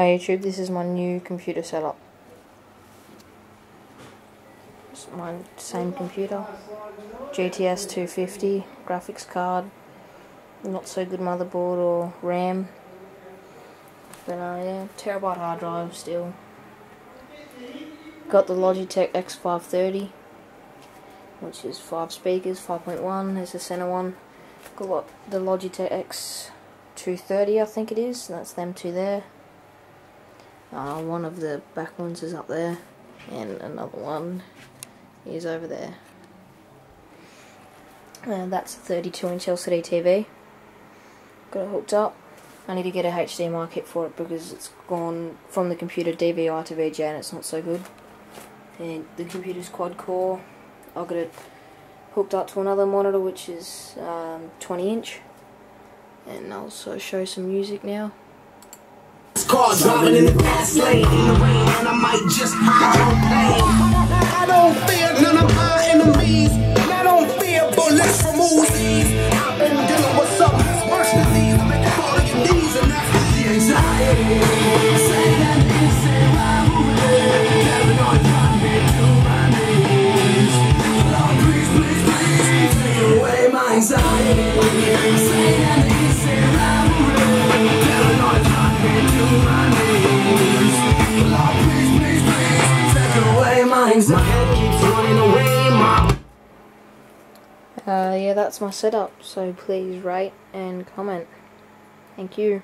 Hey YouTube, this is my new computer setup. It's my same computer. GTS 250, graphics card, not so good motherboard or RAM. But uh, yeah, terabyte hard drive still. Got the Logitech X530, which is 5 speakers, 5.1 is the center one. Got what, the Logitech X230 I think it is, that's them two there. Uh, one of the back ones is up there, and another one is over there. And that's a 32 inch LCD TV. Got it hooked up. I need to get a HDMI kit for it because it's gone from the computer DVI to VGA and it's not so good. And the computer's quad core. I've got it hooked up to another monitor which is um, 20 inch. And I'll also show some music now. Car driving in the fast lane in the rain, and I might just hide your pain. I don't fear none of my enemies, I don't fear bullets from Uzis. I've been dealing with something worse than these. I on your knees, and that's anxiety. Say that this say rivalry, paranoid got me to my knees. Lord, please, please, take away my anxiety. Uh, yeah, that's my setup, so please rate and comment. Thank you.